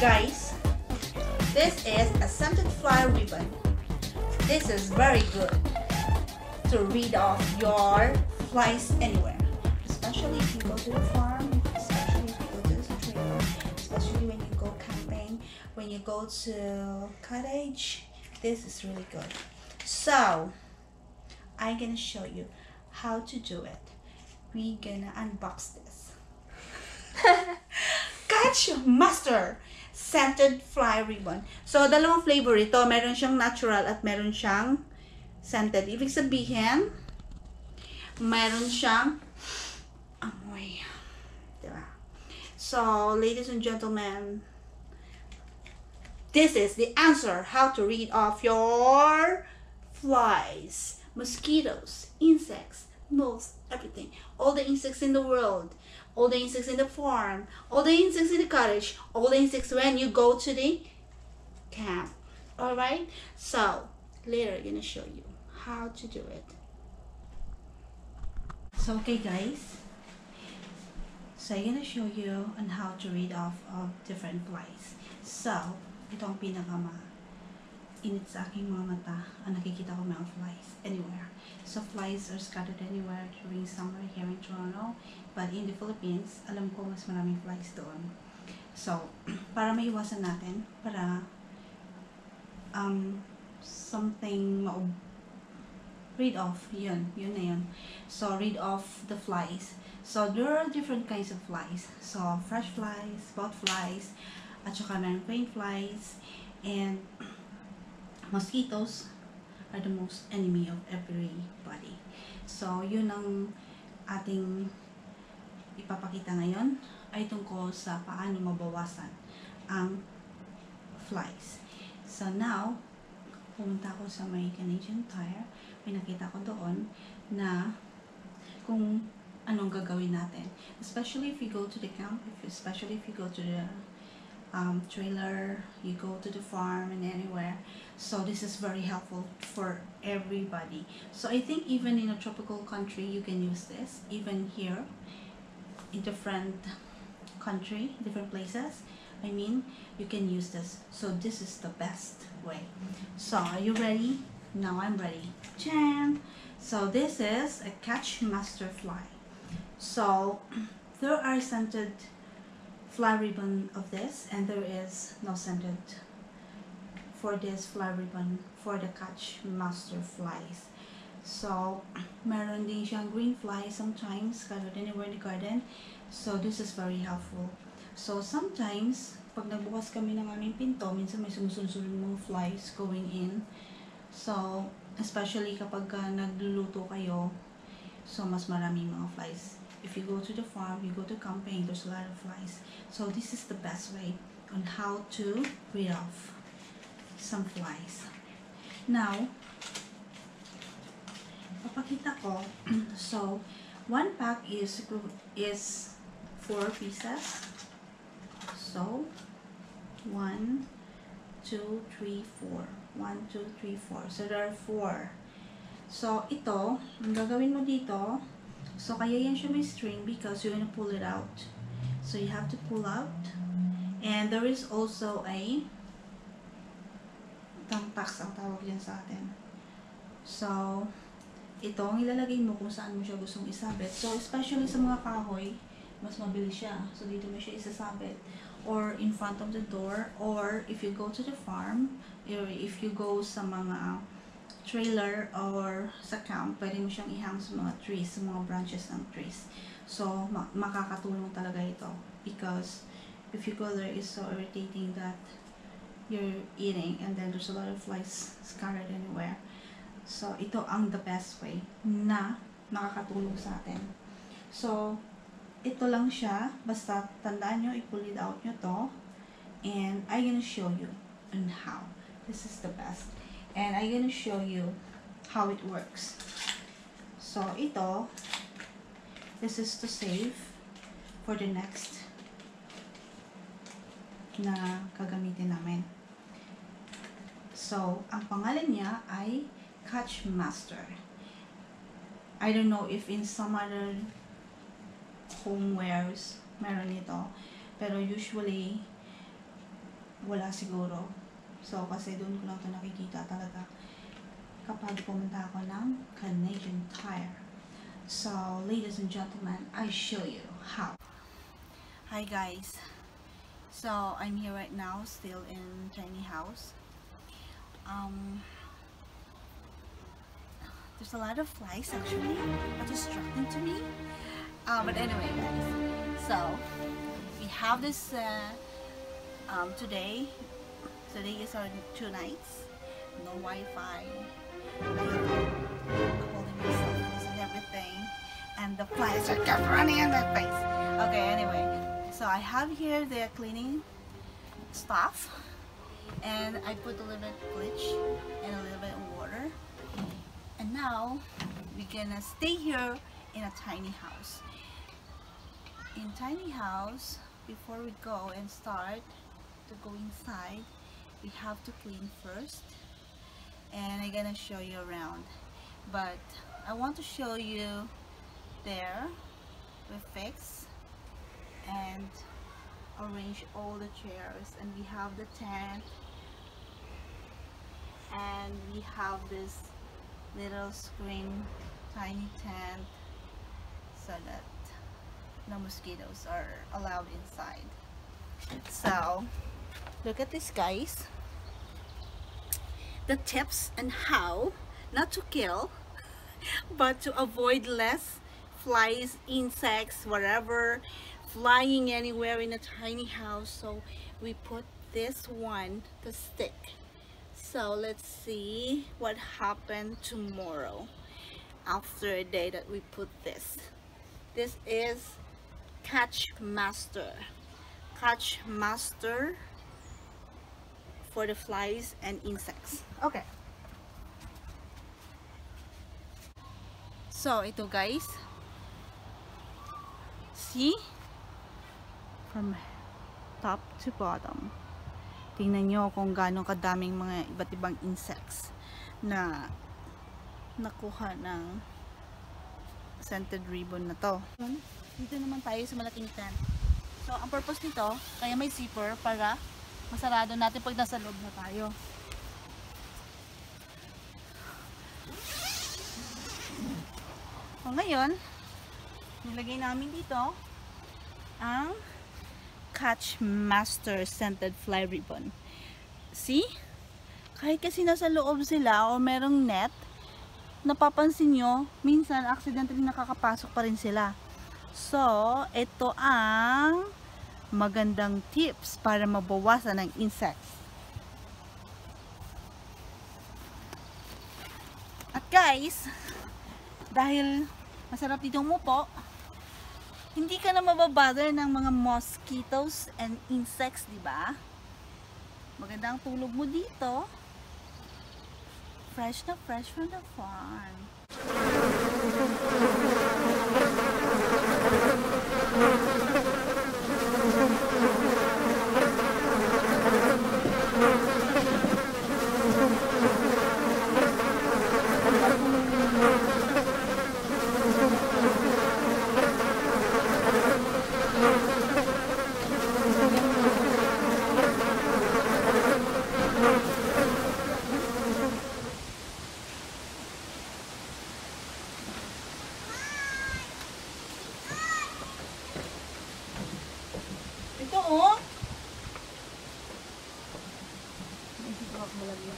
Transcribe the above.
Guys, this is a scented fly ribbon. This is very good to read off your flies anywhere. Especially if you go to the farm, especially if you go to the trailer, especially when you go camping, when you go to cottage. This is really good. So, I'm gonna show you how to do it. We're gonna unbox this. Catch Master Scented Fly Ribbon. So, dalawang flavor ito. Meron siyang natural at meron siyang scented. Ibig sabihin, meron siyang amoy. Diba? So, ladies and gentlemen, this is the answer how to read off your flies, mosquitoes, insects, moths, everything. All the insects in the world, all the insects in the farm, all the insects in the cottage, all the insects when you go to the camp. Alright? So, later I'm gonna show you how to do it. So, okay guys. So, I'm gonna show you on how to read off of different flies. So, ito ang pinakama init sa aking mga mata ang nakikita ko mga flies anywhere. So flies are scattered anywhere during summer here in Toronto. But in the Philippines, alam ko mas maraming flies doon. So, para maiwasan natin, para um, something ma read off, yun, yun na yun. So, read off the flies. So, there are different kinds of flies. So, fresh flies, bot flies, at saka meron crane flies, and mosquitoes are the most enemy of everybody. So, yun ang ating ipapakita ngayon ay tungkol sa paano mabawasan ang flies. So, now, pumunta ako sa may Canadian Tire. May nakita ko doon na kung anong gagawin natin. Especially if you go to the camp, especially if you go to the um, trailer, you go to the farm and anywhere. So this is very helpful for everybody. So I think even in a tropical country, you can use this. Even here, in different country, different places, I mean, you can use this. So this is the best way. So are you ready? Now I'm ready. Jan! So this is a catch master fly. So there are scented fly ribbon of this and there is no scented for this fly ribbon for the catch master flies. So, meron din siyang green fly sometimes, kahit anywhere in the garden. So, this is very helpful. So, sometimes, pag nagbukas kami ng aming pinto, minsan may sumusunod mga flies going in. So, especially kapag uh, nagluluto kayo, so mas maraming mga flies if you go to the farm, you go to camping, there's a lot of flies. So this is the best way on how to rid off some flies. Now, papakita ko. so, one pack is is four pieces. So, one, two, three, four. One, two, three, four. So, there are four. So, ito, ang gagawin mo dito, So, kaya yan siya may string because you're gonna pull it out. So, you have to pull out. And there is also a tampaks ang tawag yan sa atin. So, ito ang ilalagay mo kung saan mo siya gustong isabit. So, especially sa mga kahoy, mas mabilis siya. So, dito mo siya isasabit. Or in front of the door. Or if you go to the farm, or if you go sa mga trailer or sa camp, pwede mo siyang ihang sa mga trees, sa mga branches ng trees. So, ma makakatulong talaga ito. Because, if go there, it's so irritating that you're eating and then there's a lot of flies scattered anywhere. So, ito ang the best way na makakatulong sa atin. So, ito lang siya. Basta tandaan nyo, i-pull it out nyo to. And I'm gonna show you on how. This is the best and I'm gonna show you how it works. So, ito, this is to save for the next na gagamitin namin. So, ang pangalan niya ay Catch Master. I don't know if in some other homewares meron ito. Pero usually, wala siguro. So, kasi doon ko lang ito nakikita talaga kapag pumunta ako ng Canadian Tire. So, ladies and gentlemen, I show you how. Hi guys. So, I'm here right now, still in tiny house. Um, there's a lot of flies actually, are distracting to me. Uh, but anyway, guys. So, we have this uh, um, today. Today is our two nights. No Wi-Fi. Holding myself and everything. And the flies are kept running in my face. Okay, anyway. So I have here the cleaning stuff. And I put a little bit of bleach and a little bit of water. And now we're gonna stay here in a tiny house. In tiny house, before we go and start to go inside, we have to clean first. And I'm gonna show you around. But I want to show you there we fix and arrange all the chairs. And we have the tent. And we have this little screen tiny tent so that no mosquitoes are allowed inside. So look at this guys the tips and how not to kill but to avoid less flies insects whatever flying anywhere in a tiny house. So we put this one the stick. So let's see what happened tomorrow after a day that we put this. This is catch master catch master for the flies and insects. Okay. So ito guys. See from top to bottom. Tingnan nyo kung gaano kadaming mga iba't ibang insects na nakuha ng scented ribbon na to. Dito naman tayo sa malaking tent. So, ang purpose nito, kaya may zipper para masarado natin pag nasa loob na tayo. So, ngayon, nilagay namin dito ang Catch Master Scented Fly Ribbon. See? Kahit kasi nasa loob sila o merong net, napapansin nyo, minsan accidentally nakakapasok pa rin sila. So, ito ang magandang tips para mabawasan ang insects. At guys, dahil masarap dito umupo, hindi ka na mababother ng mga mosquitoes and insects, di ba? Magandang tulog mo dito. Fresh na fresh from the farm. ভালো লাগল।